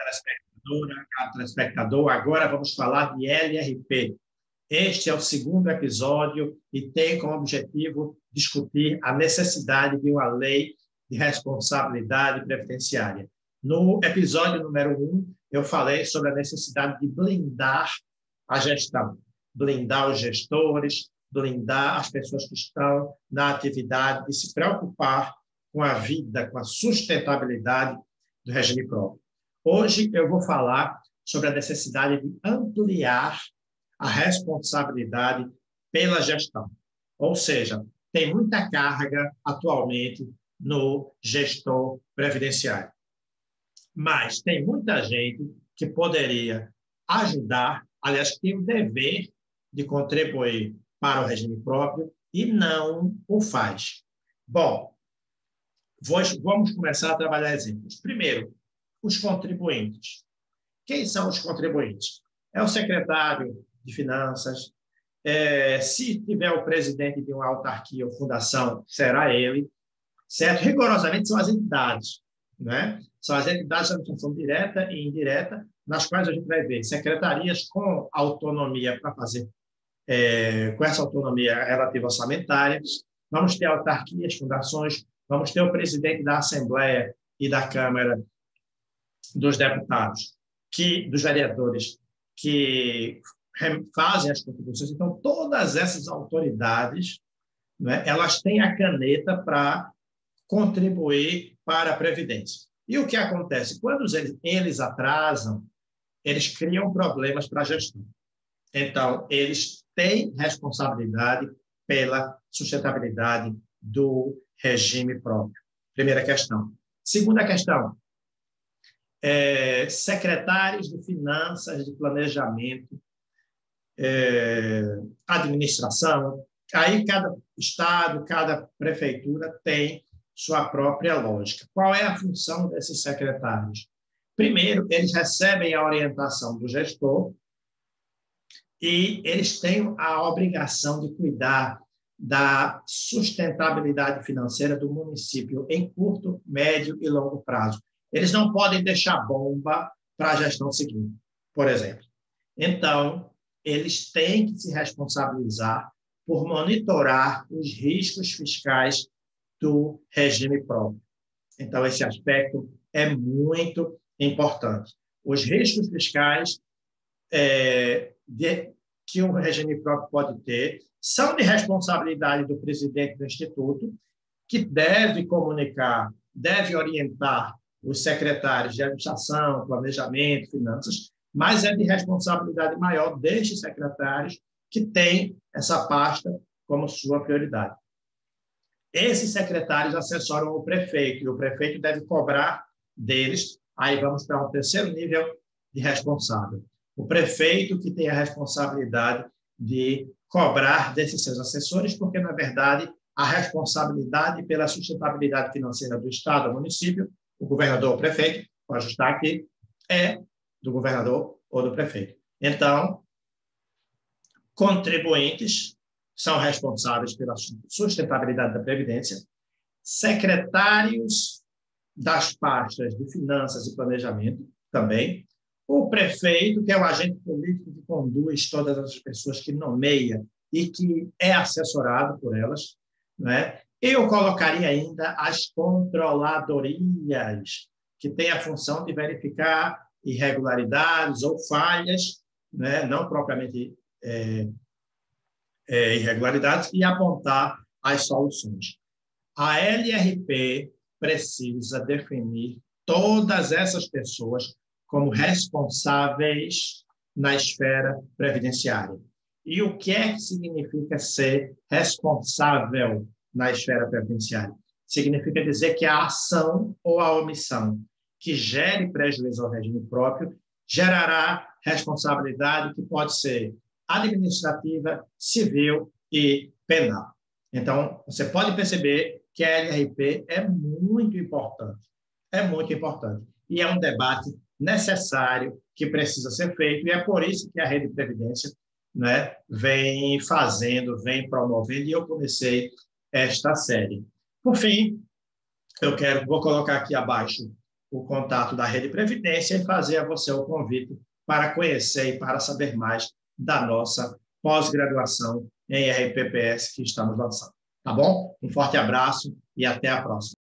telespectadora, caro telespectador. Agora vamos falar de LRP. Este é o segundo episódio e tem como objetivo discutir a necessidade de uma lei de responsabilidade previdenciária. No episódio número um, eu falei sobre a necessidade de blindar a gestão, blindar os gestores, blindar as pessoas que estão na atividade e se preocupar com a vida, com a sustentabilidade do regime próprio. Hoje eu vou falar sobre a necessidade de ampliar a responsabilidade pela gestão. Ou seja, tem muita carga atualmente no gestor previdenciário. Mas tem muita gente que poderia ajudar, aliás, tem o dever de contribuir para o regime próprio e não o faz. Bom, vamos começar a trabalhar exemplos. Primeiro, os contribuintes. Quem são os contribuintes? É o secretário de Finanças. É, se tiver o presidente de uma autarquia ou fundação, será ele. Certo? Rigorosamente são as entidades. Né? São as entidades de administração direta e indireta, nas quais a gente vai ver secretarias com autonomia para fazer, é, com essa autonomia relativa orçamentária. Vamos ter autarquias, fundações, vamos ter o presidente da Assembleia e da Câmara dos deputados, que dos vereadores que fazem as contribuições. Então, todas essas autoridades, né, elas têm a caneta para contribuir para a Previdência. E o que acontece? Quando eles, eles atrasam, eles criam problemas para a gestão. Então, eles têm responsabilidade pela sustentabilidade do regime próprio. Primeira questão. Segunda questão, é, secretários de finanças, de planejamento, é, administração. Aí cada estado, cada prefeitura tem sua própria lógica. Qual é a função desses secretários? Primeiro, eles recebem a orientação do gestor e eles têm a obrigação de cuidar da sustentabilidade financeira do município em curto, médio e longo prazo. Eles não podem deixar bomba para a gestão seguinte, por exemplo. Então, eles têm que se responsabilizar por monitorar os riscos fiscais do regime próprio. Então, esse aspecto é muito importante. Os riscos fiscais é, de, que o regime próprio pode ter são de responsabilidade do presidente do Instituto, que deve comunicar, deve orientar os secretários de administração, planejamento, finanças, mas é de responsabilidade maior destes secretários que têm essa pasta como sua prioridade. Esses secretários assessoram o prefeito, e o prefeito deve cobrar deles. Aí vamos para um terceiro nível de responsável. O prefeito que tem a responsabilidade de cobrar desses seus assessores, porque, na verdade, a responsabilidade pela sustentabilidade financeira do Estado, do município, o governador ou prefeito, vou ajustar aqui, é do governador ou do prefeito. Então, contribuintes são responsáveis pela sustentabilidade da Previdência, secretários das pastas de Finanças e Planejamento também, o prefeito, que é o agente político que conduz todas as pessoas que nomeia e que é assessorado por elas, né? Eu colocaria ainda as controladorias, que têm a função de verificar irregularidades ou falhas, né? não propriamente é, é, irregularidades, e apontar as soluções. A LRP precisa definir todas essas pessoas como responsáveis na esfera previdenciária. E o que é que significa ser responsável na esfera previdenciária. Significa dizer que a ação ou a omissão que gere prejuízo ao regime próprio gerará responsabilidade que pode ser administrativa, civil e penal. Então, você pode perceber que a LRP é muito importante. É muito importante. E é um debate necessário que precisa ser feito, e é por isso que a Rede de Previdência né, vem fazendo, vem promovendo, e eu comecei esta série. Por fim, eu quero, vou colocar aqui abaixo o contato da Rede Previdência e fazer a você o convite para conhecer e para saber mais da nossa pós-graduação em RPPS que estamos lançando. Tá bom? Um forte abraço e até a próxima.